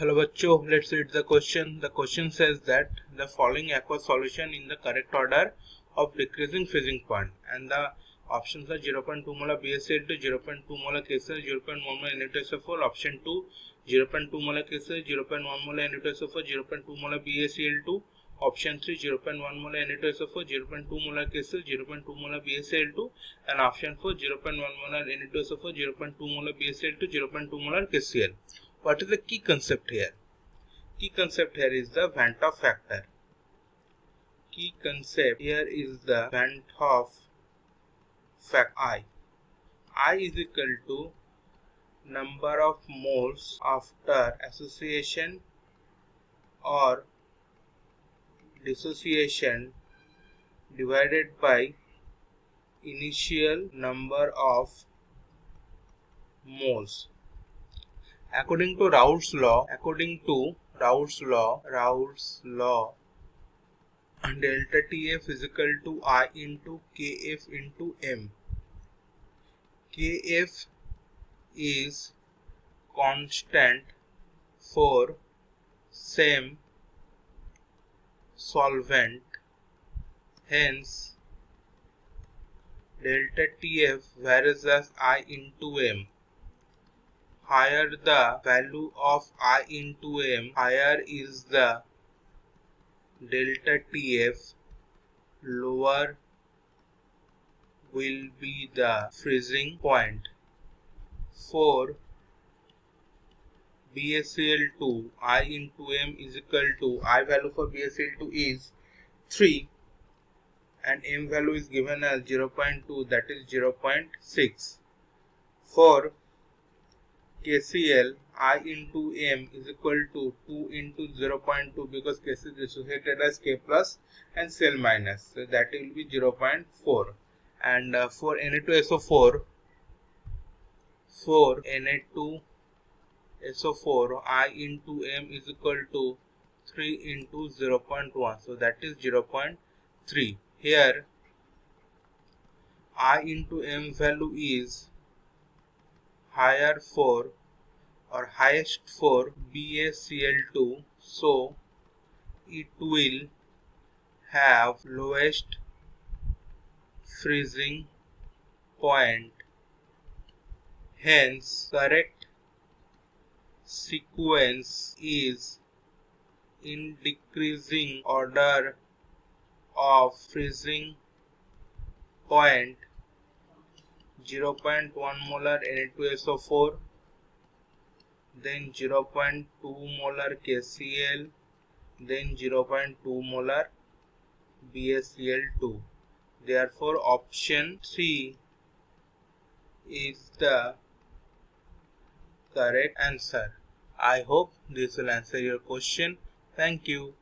Hello bachcho, let's read the question. The question says that the following aqua solution in the correct order of decreasing freezing point and the options are 0.2 molar BaCl2, 0.2 molar KCl, 0.1 molar Na2SO4, option 2 0.2 molar KCl, 0.1 molar Na2SO4, 0.2 molar BaCl2, option 3 0.1 molar Na2SO4, 0.2 molar KCl, 0.2 molar BaCl2 and option 4 0.1 molar Na2SO4, 0.2 molar BaCl2, 0.2 molar KCl. What is the key concept here? Key concept here is the Van 't Hoff factor. Key concept here is the Van 't Hoff factor I. I is equal to number of moles after association or dissociation divided by initial number of moles according to Raoult's law, according to Raoult's law, Raoult's law, delta TF is equal to I into KF into M. KF is constant for same solvent hence delta TF varies as I into M higher the value of i into m, higher is the delta TF, lower will be the freezing point. For BaCl2, I into M is equal to, I value for BaCl2 is 3 and M value is given as 0.2 that is 0.6. For KCl I into M is equal to 2 into 0.2 because K is associated as K plus and Cl minus. So that will be 0.4. And uh, for Na2SO4, for Na2SO4, I into M is equal to 3 into 0.1. So that is 0.3. Here, I into M value is higher 4 or highest 4 BaCl2 so it will have lowest freezing point. Hence correct sequence is in decreasing order of freezing point 0.1 molar Na2SO4 then 0.2 molar KCl then 0.2 molar BaCl2 therefore option 3 is the correct answer. I hope this will answer your question. Thank you